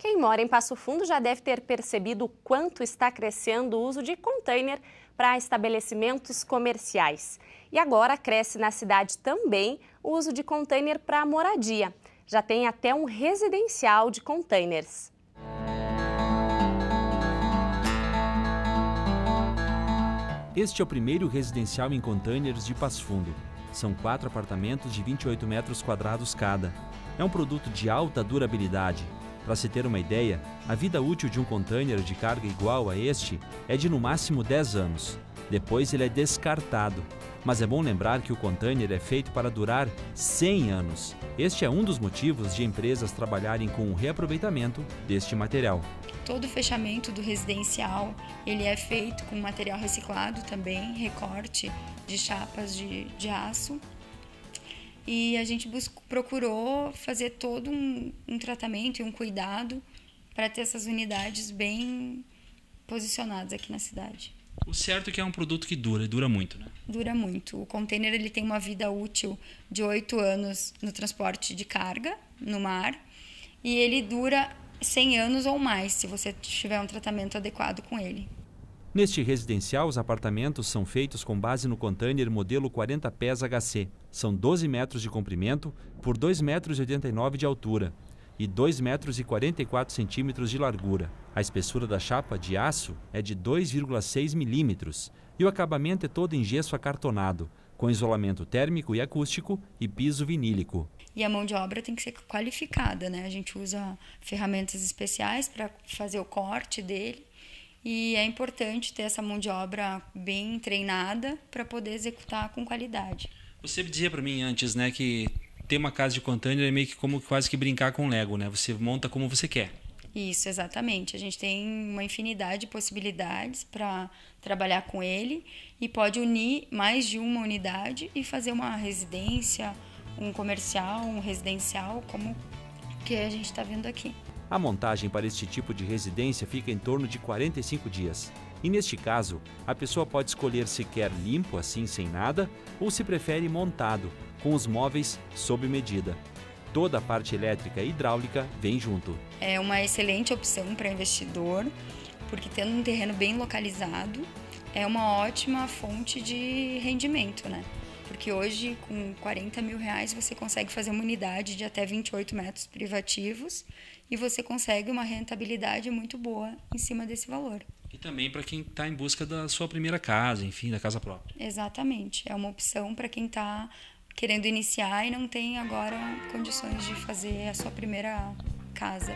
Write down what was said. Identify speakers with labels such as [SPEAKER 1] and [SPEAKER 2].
[SPEAKER 1] Quem mora em Passo Fundo já deve ter percebido o quanto está crescendo o uso de container para estabelecimentos comerciais. E agora cresce na cidade também o uso de container para moradia. Já tem até um residencial de containers.
[SPEAKER 2] Este é o primeiro residencial em containers de Passo Fundo. São quatro apartamentos de 28 metros quadrados cada. É um produto de alta durabilidade para se ter uma ideia, a vida útil de um container de carga igual a este é de no máximo 10 anos. Depois ele é descartado. Mas é bom lembrar que o container é feito para durar 100 anos. Este é um dos motivos de empresas trabalharem com o reaproveitamento deste material.
[SPEAKER 3] Todo o fechamento do residencial ele é feito com material reciclado também, recorte de chapas de, de aço e a gente buscou, procurou fazer todo um, um tratamento e um cuidado para ter essas unidades bem posicionadas aqui na cidade.
[SPEAKER 4] O certo é que é um produto que dura, dura muito, né?
[SPEAKER 3] Dura muito. O container ele tem uma vida útil de oito anos no transporte de carga no mar e ele dura 100 anos ou mais se você tiver um tratamento adequado com ele.
[SPEAKER 2] Neste residencial, os apartamentos são feitos com base no container modelo 40 pés HC. São 12 metros de comprimento por 2,89 metros de altura e 2,44 metros 44 centímetros de largura. A espessura da chapa de aço é de 2,6 milímetros e o acabamento é todo em gesso acartonado, com isolamento térmico e acústico e piso vinílico.
[SPEAKER 3] E a mão de obra tem que ser qualificada, né? A gente usa ferramentas especiais para fazer o corte dele e é importante ter essa mão de obra bem treinada para poder executar com qualidade.
[SPEAKER 4] Você dizia para mim antes, né, que ter uma casa de container é meio que como quase que brincar com Lego, né? Você monta como você quer.
[SPEAKER 3] Isso, exatamente. A gente tem uma infinidade de possibilidades para trabalhar com ele e pode unir mais de uma unidade e fazer uma residência, um comercial, um residencial, como que a gente está vendo aqui.
[SPEAKER 2] A montagem para este tipo de residência fica em torno de 45 dias. E neste caso, a pessoa pode escolher se quer limpo, assim sem nada, ou se prefere montado, com os móveis sob medida. Toda a parte elétrica e hidráulica vem junto.
[SPEAKER 3] É uma excelente opção para investidor, porque tendo um terreno bem localizado, é uma ótima fonte de rendimento, né? Porque hoje, com 40 mil reais, você consegue fazer uma unidade de até 28 metros privativos e você consegue uma rentabilidade muito boa em cima desse valor.
[SPEAKER 4] E também para quem está em busca da sua primeira casa, enfim, da casa própria.
[SPEAKER 3] Exatamente. É uma opção para quem está querendo iniciar e não tem agora condições de fazer a sua primeira casa.